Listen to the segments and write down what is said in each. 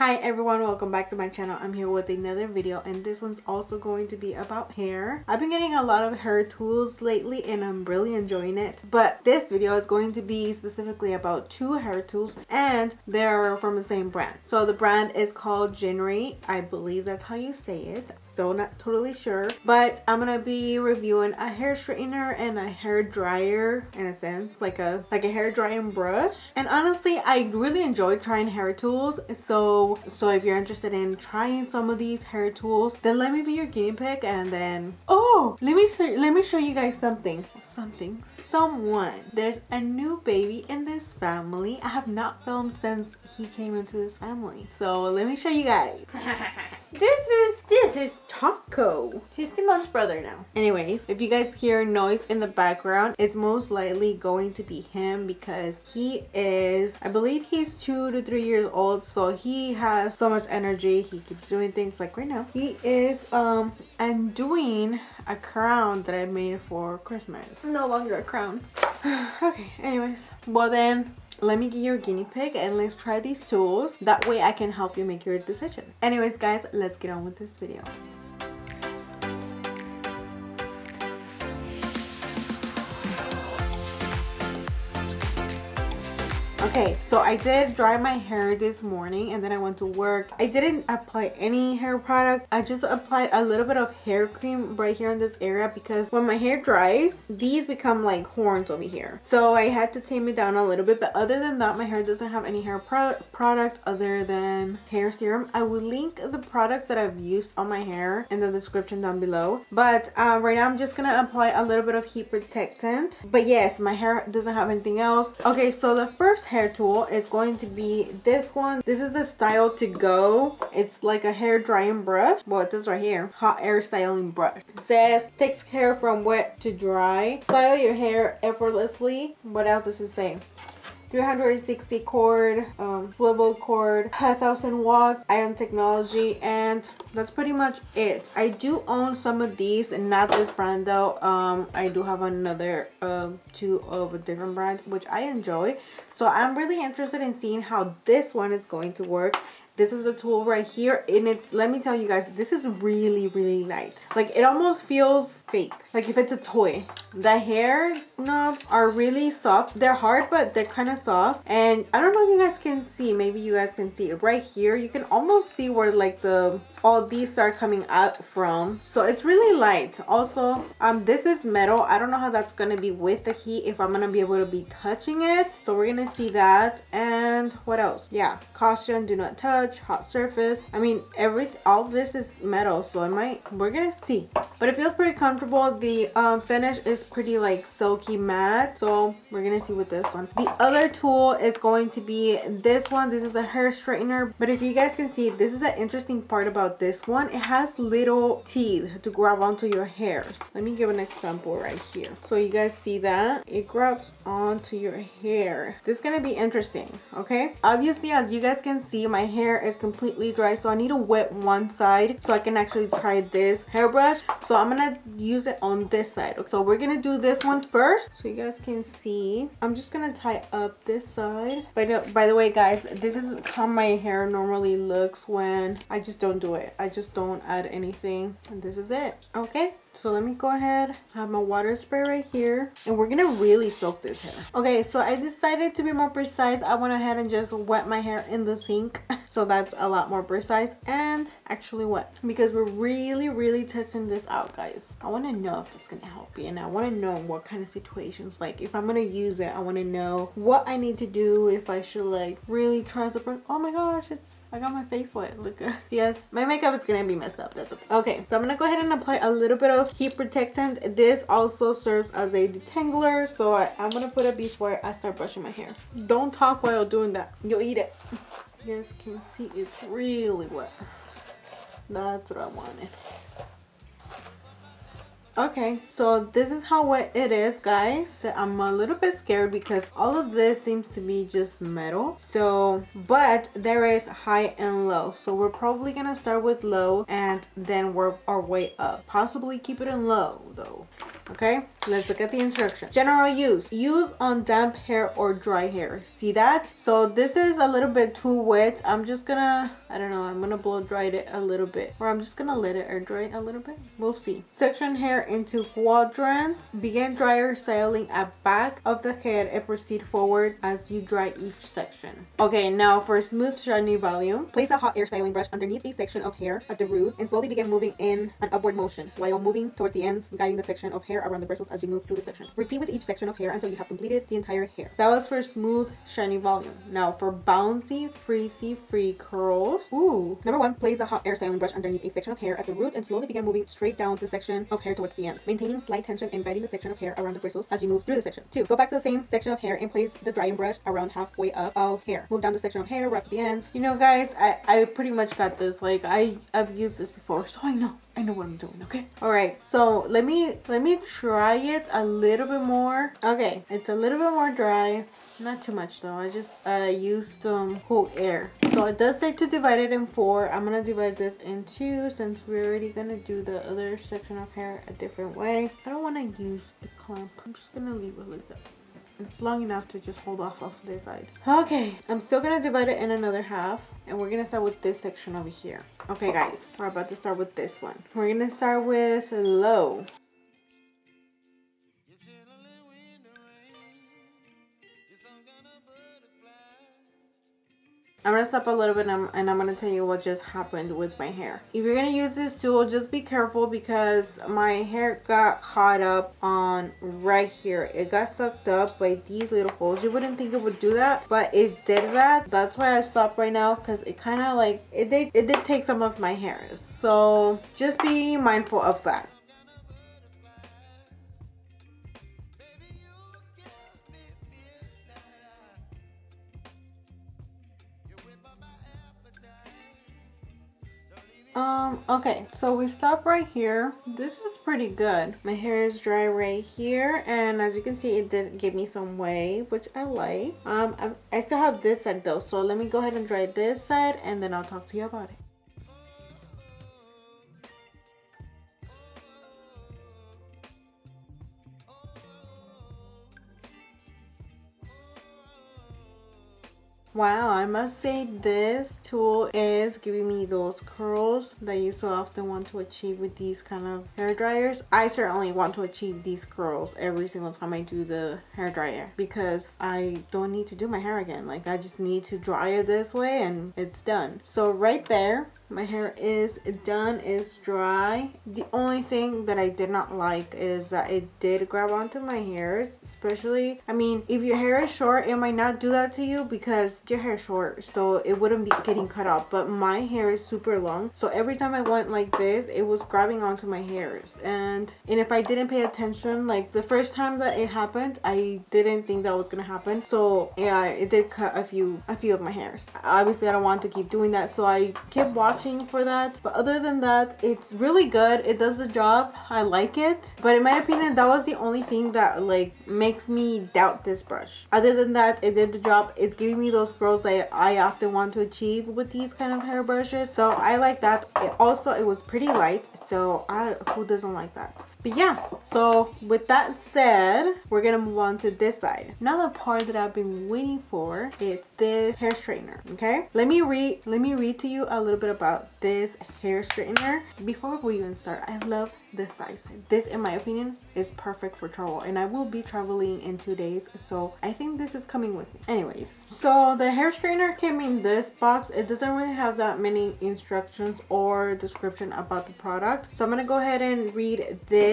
Hi everyone, welcome back to my channel. I'm here with another video and this one's also going to be about hair. I've been getting a lot of hair tools lately and I'm really enjoying it. But this video is going to be specifically about two hair tools and they're from the same brand. So the brand is called Jinri. I believe that's how you say it. Still not totally sure. But I'm gonna be reviewing a hair straightener and a hair dryer in a sense, like a like a hair drying brush. And honestly, I really enjoyed trying hair tools. So so if you're interested in trying some of these hair tools then let me be your guinea pig and then oh let me let me show you guys something. Something. Someone. There's a new baby in this family. I have not filmed since he came into this family. So let me show you guys this is this is taco. He's timon's brother now. Anyways if you guys hear noise in the background it's most likely going to be him because he is i believe he's two to three years old so he has so much energy. He keeps doing things like right now. He is um undoing a crown that i made for christmas. No longer a crown. Okay anyways. Well then let me get your guinea pig and let's try these tools. That way i can help you make your decision. Anyways guys let's get on with this video Okay, so I did dry my hair this morning and then I went to work. I didn't apply any hair product. I just applied a little bit of hair cream right here in this area because when my hair dries, these become like horns over here. So I had to tame it down a little bit. But other than that, my hair doesn't have any hair pro product other than hair serum. I will link the products that I've used on my hair in the description down below. But uh, right now I'm just to apply a little bit of heat protectant. But yes, my hair doesn't have anything else. Okay, so the first hair tool is going to be this one. This is the Style to Go. It's like a hair drying brush. Well, says right here, hot air styling brush. It says takes hair from wet to dry. Style your hair effortlessly. What else does it say? 360 cord, um, swivel cord, 1000 watts, ion technology, and that's pretty much it. I do own some of these, and not this brand though. Um, I do have another uh, two of a different brand, which I enjoy. So I'm really interested in seeing how this one is going to work this is a tool right here and it's let me tell you guys this is really really light like it almost feels fake. Like if it's a toy. The hair knobs are really soft. They're hard but they're kind of soft. And i don't know if you guys can see maybe you guys can see it right here. You can almost see where like the all these start coming up from so it's really light also um this is metal i don't know how that's gonna be with the heat if i'm gonna be able to be touching it so we're gonna see that and what else yeah caution do not touch touch, hot surface. I mean, every all this is metal, so I might, we're gonna see. But it feels pretty comfortable. The um, finish is pretty like silky matte, so we're gonna see with this one. The other tool is going to be this one. This is a hair straightener, but if you guys can see, this is the interesting part about this one. It has little teeth to grab onto your hairs. Let me give an example right here. So you guys see that? It grabs onto your hair. This is gonna be interesting, okay? Obviously, as you guys can see, my hair is completely dry so I need to wet one side so I can actually try this hairbrush so I'm gonna use it on this side so we're gonna do this one first so you guys can see I'm just gonna tie up this side by the, by the way guys this is how my hair normally looks when I just don't do it I just don't add anything and this is it okay so let me go ahead, have my water spray right here. And we're gonna really soak this hair. Okay, so I decided to be more precise. I went ahead and just wet my hair in the sink. so that's a lot more precise and actually wet. Because we're really, really testing this out, guys. I wanna know if it's gonna help me And I wanna know what kind of situations, like if I'm gonna use it, I wanna know what I need to do, if I should like really try to, oh my gosh, it's, I got my face wet. Look, yes, my makeup is gonna be messed up. That's okay. Okay, so I'm gonna go ahead and apply a little bit of heat protectant. This also serves as a detangler. So I, I'm going to put it before I start brushing my hair. Don't talk while doing that. You'll eat it. You guys can see it's really wet. That's what I wanted. Okay, so this is how wet it is, guys. I'm a little bit scared because all of this seems to be just metal. So, but there is high and low. So we're probably gonna start with low and then work our way up. Possibly keep it in low though. Okay, let's look at the instruction. General use. Use on damp hair or dry hair. See that? So this is a little bit too wet. I'm just gonna, I don't know, I'm gonna blow dry it a little bit. Or I'm just gonna let it air dry a little bit. We'll see. Section hair into quadrants. Begin dryer styling at back of the head and proceed forward as you dry each section. Okay, now for smooth shiny volume. Place a hot air styling brush underneath a section of hair at the root and slowly begin moving in an upward motion while moving toward the ends, guiding the section of hair around the bristles as you move through the section. Repeat with each section of hair until you have completed the entire hair. That was for smooth, shiny volume. Now for bouncy, frizzy, free curls. Ooh. Number one, place a hot air styling brush underneath a section of hair at the root and slowly begin moving straight down the section of hair towards the ends, maintaining slight tension and bending the section of hair around the bristles as you move through the section. Two, go back to the same section of hair and place the drying brush around halfway up of hair. Move down the section of hair, wrap the ends. You know, guys, I, I pretty much got this. Like, I, I've used this before, so I know. I know what I'm doing, okay? All right, so let me let me try it a little bit more. Okay, it's a little bit more dry. Not too much though. I just uh, used um, cool air. So it does say to divide it in four. I'm gonna divide this in two since we're already gonna do the other section of hair a different way. I don't want to use a clump. I'm just gonna leave it like that. It's long enough to just hold off off this side. Okay, I'm still gonna divide it in another half and we're gonna start with this section over here. Okay guys, we're about to start with this one. We're gonna start with low. I'm gonna stop a little bit and I'm, I'm, gonna tell you what just happened with my hair. If you're gonna use this tool, just be careful because my hair got caught up on right here. It got sucked up by these little holes. You wouldn't think it would do that, but it did that. That's why I stopped right now because it kind of like, it did, it did take some of my hairs. So just be mindful of that. Um, okay, so we stop right here. This is pretty good. My hair is dry right here, and as you can see, it did give me some wave, which I like. Um, I, I still have this side though, so let me go ahead and dry this side, and then I'll talk to you about it. Wow, I must say this tool is giving me those curls that you so often want to achieve with these kind of hair dryers. I certainly want to achieve these curls every single time I do the hair dryer because I don't need to do my hair again. Like I just need to dry it this way and it's done. So right there, my hair is done is dry. The only thing that i did not like is that it did grab onto my hairs especially i mean if your hair is short it might not do that to you because your hair is short so it wouldn't be getting cut off. But my hair is super long so every time i went like this it was grabbing onto my hairs. And and if i didn't pay attention like the first time that it happened i didn't think that was gonna happen. So yeah it did cut a few a few of my hairs. Obviously i don't want to keep doing that so i kept watching for that. But other than that, it's really good. It does the job. I like it. But in my opinion, that was the only thing that like makes me doubt this brush. Other than that, it did the job. It's giving me those curls that I often want to achieve with these kind of hair brushes. So I like that. It also, it was pretty light. So I, who doesn't like that? But yeah, so with that said, we're gonna move on to this side. Now the part that I've been waiting for is this hair straightener, okay? Let me read, let me read to you a little bit about this hair straightener. Before we even start, I love this size. This, in my opinion, is perfect for travel and I will be traveling in two days so I think this is coming with me. Anyways, so the hair straightener came in this box. It doesn't really have that many instructions or description about the product. So I'm to go ahead and read this,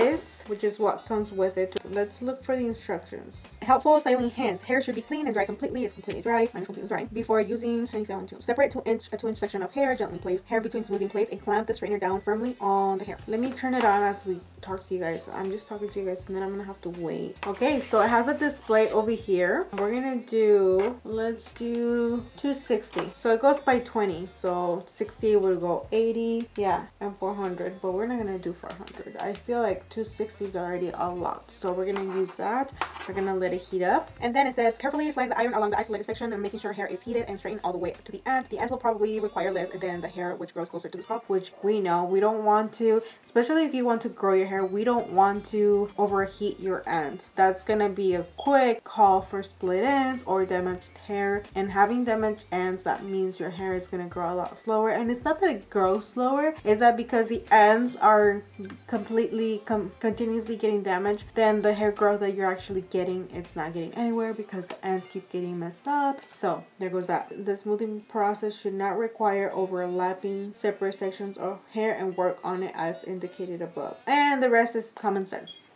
which is what comes with it. Let's look for the instructions. Helpful styling hands. Hair should be clean and dry completely. It's completely dry. Mine is completely dry. Before using honey styling tool. Separate two inch, a two inch section of hair. Gently place hair between smoothing plates and clamp the straightener down firmly on the hair. Let me turn it on as we talk to you guys. I'm just talking to you guys and then I'm gonna have to wait. Okay, so it has a display over here. We're gonna do, let's do 260. So it goes by 20. So 60 will go 80, yeah, and 400. But we're not gonna do 400. I feel like 260 is already a lot. So we're gonna use that. We're gonna let it heat up. And then it says carefully slide the iron along the isolated section and making sure hair is heated and straightened all the way to the end. The ends will probably require less than the hair which grows closer to the scalp, which we know we don't want to, especially if you want to grow your hair. We don't want to overheat your ends. That's gonna be a quick call for split ends or damaged hair. And having damaged ends, that means your hair is gonna grow a lot slower. And it's not that it grows slower, is that because the ends are completely, com Um, continuously getting damaged, then the hair growth that you're actually getting, it's not getting anywhere because the ends keep getting messed up. So there goes that. The smoothing process should not require overlapping separate sections of hair and work on it as indicated above. And the rest is common sense.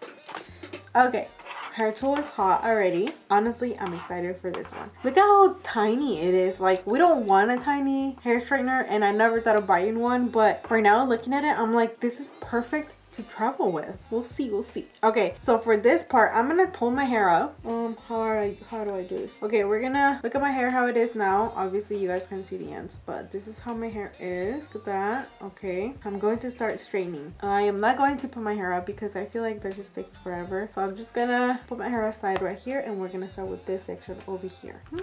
Okay, hair tool is hot already. Honestly, I'm excited for this one. Look at how tiny it is. Like, we don't want a tiny hair straightener, and I never thought of buying one, but right now, looking at it, I'm like, this is perfect to travel with. We'll see, we'll see. Okay, so for this part, I'm gonna pull my hair up. Um, how do I, how do I do this? Okay, we're gonna look at my hair how it is now. Obviously, you guys can see the ends, but this is how my hair is. Look at that. Okay, I'm going to start straightening. I am not going to put my hair up because I feel like that just takes forever. So I'm just gonna put my hair aside right here, and we're gonna start with this section over here. Hmm?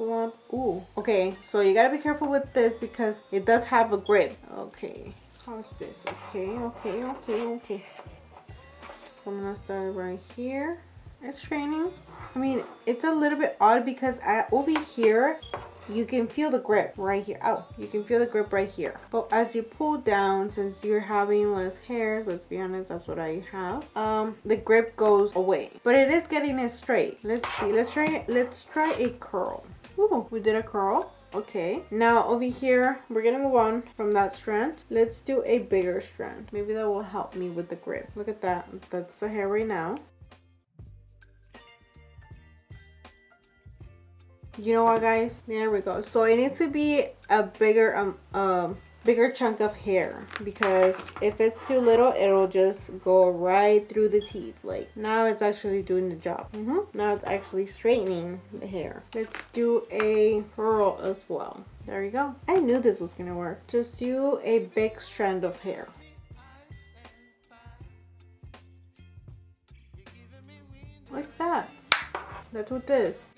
Ooh, okay, so you gotta be careful with this because it does have a grip. Okay, how's this? Okay, okay, okay, okay. So I'm gonna start right here. It's training. I mean, it's a little bit odd because I, over here, you can feel the grip right here. Oh, you can feel the grip right here. But as you pull down, since you're having less hairs, let's be honest, that's what I have. Um, the grip goes away, but it is getting it straight. Let's see. Let's try. Let's try a curl. Ooh, we did a curl. Okay, now over here, we're gonna move on from that strand. Let's do a bigger strand. Maybe that will help me with the grip. Look at that. That's the hair right now. You know what, guys? There we go. So it needs to be a bigger um um bigger chunk of hair because if it's too little it'll just go right through the teeth. Like now it's actually doing the job. Mm -hmm. now it's actually straightening the hair. Let's do a curl as well. There you go. I knew this was gonna work. Just do a big strand of hair. Like that. That's what this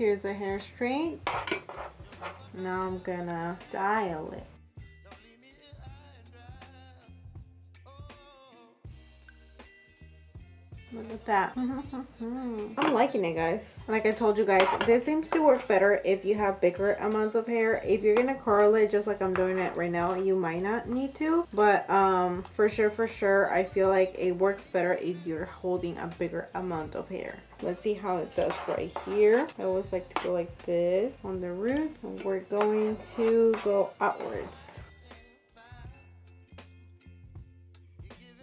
Here's a hair straight. Now I'm gonna dial it. Look at that. I'm liking it, guys. Like I told you guys, this seems to work better if you have bigger amounts of hair. If you're gonna curl it just like I'm doing it right now, you might not need to. But um, for sure, for sure, I feel like it works better if you're holding a bigger amount of hair. Let's see how it does right here. I always like to go like this on the root. And we're going to go outwards.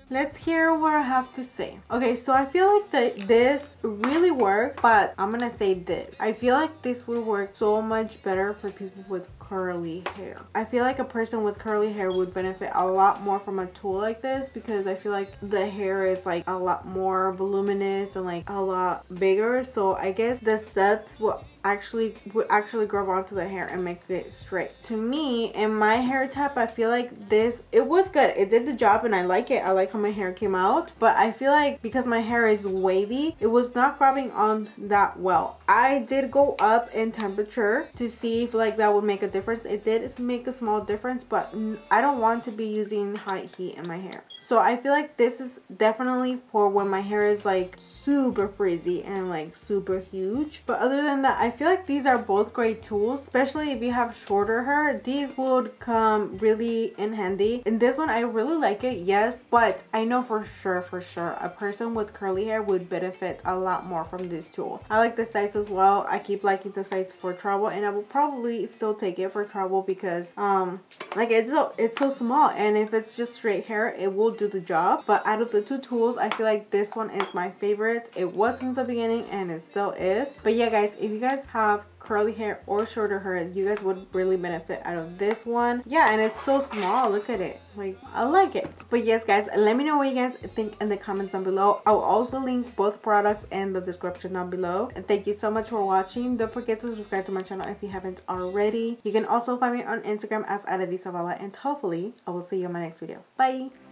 let's hear what I have to say. Okay, so I feel like that this really worked, but I'm gonna say this. I feel like this would work so much better for people with curly hair. I feel like a person with curly hair would benefit a lot more from a tool like this because I feel like the hair is like a lot more voluminous and like a lot bigger. So I guess this that's what actually would actually grab onto the hair and make it straight. To me, in my hair type, I feel like this, it was good. It did the job and I like it. I like how my hair came out. But I feel like because my hair is wavy, it was not grabbing on that well. I did go up in temperature to see if like that would make a difference. It did make a small difference, but I don't want to be using high heat in my hair. So I feel like this is definitely for when my hair is like super frizzy and like super huge. But other than that, I feel like these are both great tools, especially if you have shorter hair. These would come really in handy. And this one, I really like it, yes, but I know for sure, for sure, a person with curly hair would benefit a lot more from this tool. I like the size as well. I keep liking the size for travel and I will probably still take it for travel because um like it's so it's so small and if it's just straight hair, it will do the job. But out of the two tools, I feel like this one is my favorite. It was since the beginning and it still is. But yeah, guys, if you guys have curly hair or shorter hair you guys would really benefit out of this one. Yeah and it's so small. Look at it. Like i like it. But yes guys let me know what you guys think in the comments down below. I'll also link both products in the description down below. And thank you so much for watching. Don't forget to subscribe to my channel if you haven't already. You can also find me on instagram as Zavala and hopefully i will see you in my next video. Bye